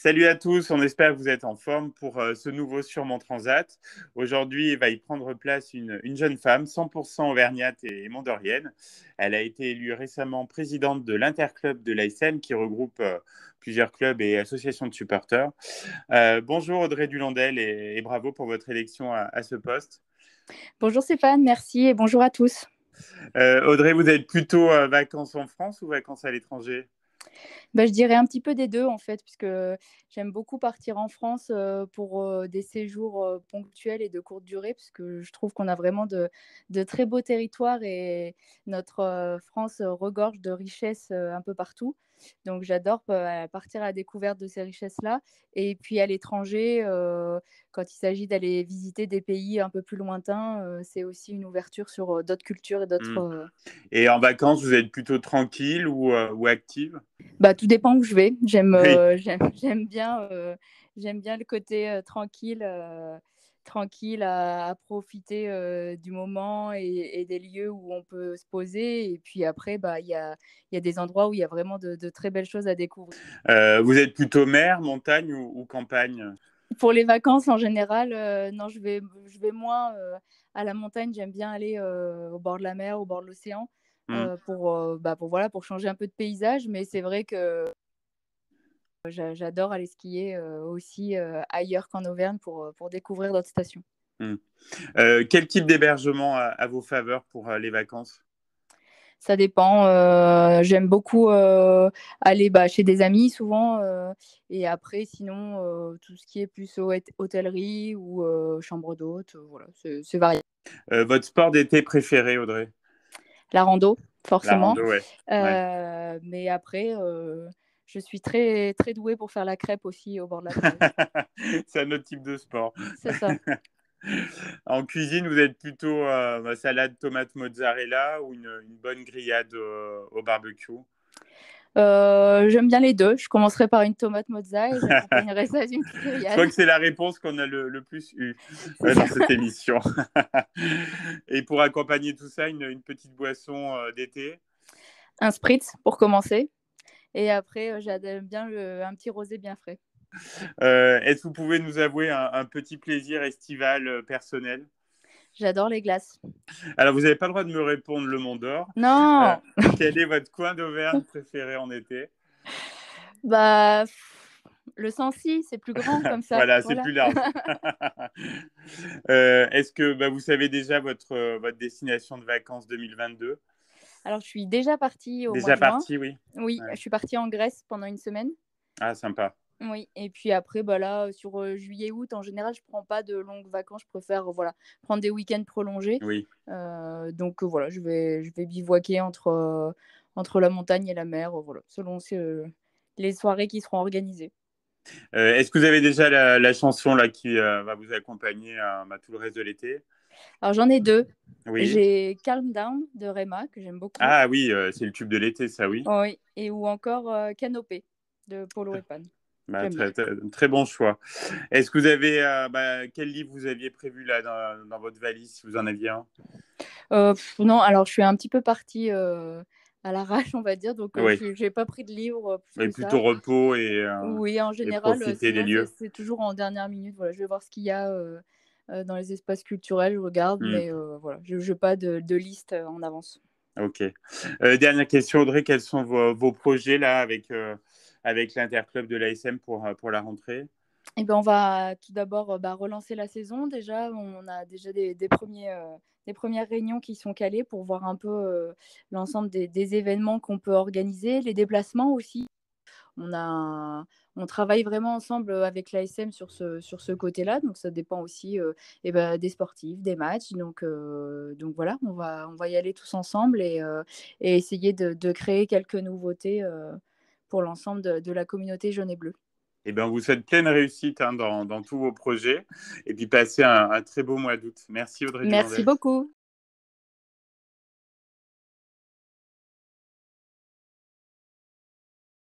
Salut à tous, on espère que vous êtes en forme pour euh, ce nouveau Sur mon Transat. Aujourd'hui, il va y prendre place une, jeune femme 100% auvergnate et mondorienne. Elle a été élue récemment présidente de l'Interclub de l'ASM qui regroupe euh, plusieurs clubs et associations de supporters. Euh, bonjour Audrey Dulandel et, bravo pour votre élection à, ce poste. Bonjour Stéphane, merci et bonjour à tous. Audrey, vous êtes plutôt vacances en France ou vacances à l'étranger? Bah, je dirais un petit peu des deux en fait, puisque j'aime beaucoup partir en France pour des séjours ponctuels et de courte durée, puisque je trouve qu'on a vraiment de, de, très beaux territoires et notre France regorge de richesses un peu partout. Donc j'adore partir à la découverte de ces richesses-là. Et puis à l'étranger, quand il s'agit d'aller visiter des pays un peu plus lointains, c'est aussi une ouverture sur d'autres cultures et d'autres... Mmh. Et en vacances, vous êtes plutôt tranquille ou, ou active? Bah, Tout dépend où je vais. J'aime j'aime bien, j'aime bien le côté tranquille tranquille à, profiter du moment et, des lieux où on peut se poser. Et puis après, bah, il y, a, y a des endroits où il y a vraiment de, très belles choses à découvrir. vous êtes plutôt mer, montagne ou, campagne? Pour les vacances en général, non, je vais, je vais moins à la montagne. J'aime bien aller au bord de la mer, au bord de l'océan. Mmh. pour, bah, pour, voilà, pour changer un peu de paysage, mais c'est vrai que J'adore aller skier aussi ailleurs qu'en Auvergne pour, pour découvrir d'autres stations. Mmh. quel type d'hébergement à, vos faveurs pour les vacances? Ça dépend. J'aime beaucoup aller bah, chez des amis souvent. et après, sinon, tout ce qui est plus hôtellerie ou chambre d'hôte, voilà, c'est varié. votre sport d'été préféré, Audrey? La rando, forcément. La rando, ouais. Mais après, je suis très, très douée pour faire la crêpe aussi au bord de la mer. C'est un autre type de sport. C'est ça. en cuisine, vous êtes plutôt euh, salade tomate mozzarella ou une, bonne grillade au barbecue? Euh, J'aime bien les deux. Je commencerai par une tomate mozzarella et ça d'une. Je crois que c'est la réponse qu'on a le, plus eue dans cette émission. et pour accompagner tout ça, une, petite boisson euh, d'été Un spritz pour commencer. Et après, euh, j'aime bien un petit rosé bien frais. Euh, est-ce que vous pouvez nous avouer un, petit plaisir estival euh, personnel? J'adore les glaces. Alors, vous n'avez pas le droit de me répondre le Mont d'Or. Non Quel est votre coin d'Auvergne préféré en été? Bah, le Sancy, c'est plus grand comme ça. voilà, c'est plus large. Est-ce que bah, vous savez déjà votre, votre destination de vacances 2022 alors, je suis déjà partie au Déjà partie, oui. Oui, je suis partie en Grèce pendant une semaine. Ah, sympa. Oui, et puis après, bah là, sur euh, juillet-août, en général, je prends pas de longues vacances. Je préfère euh, voilà, prendre des week-ends prolongés. Oui. Euh, donc voilà, je vais, je vais bivouaquer entre, entre la montagne et la mer, voilà, selon les soirées qui seront organisées. Est-ce que vous avez déjà la, la chanson là, qui va vous accompagner bah, tout le reste de l'été? Alors j'en ai deux. J'ai Calm Down de Rema que j'aime beaucoup. Ah oui, c'est le tube de l'été, ça oui. Oui, et ou encore euh, Canopé de Polo et Pan. Bah, très, très, bon choix. Est-ce que vous avez euh, bah, quel livre vous aviez prévu là dans, votre valise si vous en aviez un? Non, alors je suis un petit peu partie à l'arrache, on va dire, donc je n'ai pas pris de livre. Mais plutôt repos et. oui, en général, c'est toujours en dernière minute. Voilà, je vais voir ce qu'il y a euh, dans les espaces culturels, je regarde, mmh. mais euh, voilà, je n'ai pas de, liste euh, en avance. Ok. dernière question, Audrey, quels sont vos, projets là avec, avec l'interclub de l'ASM pour, pour la rentrée? Eh ben, on va tout d'abord bah, relancer la saison. Déjà, on a déjà des, premiers, des premières réunions qui sont calées pour voir un peu l'ensemble des, événements qu'on peut organiser, les déplacements aussi. On, a, on travaille vraiment ensemble avec l'ASM sur ce, sur ce côté-là. Donc, ça dépend aussi eh ben, des sportifs, des matchs. Donc, donc voilà, on va, on va y aller tous ensemble et, essayer de, créer quelques nouveautés pour l'ensemble de, la communauté jaune et bleue. Eh bien, vous souhaite pleine réussite hein, dans, tous vos projets et puis passez un, très beau mois d'août. Merci Audrey. Merci beaucoup.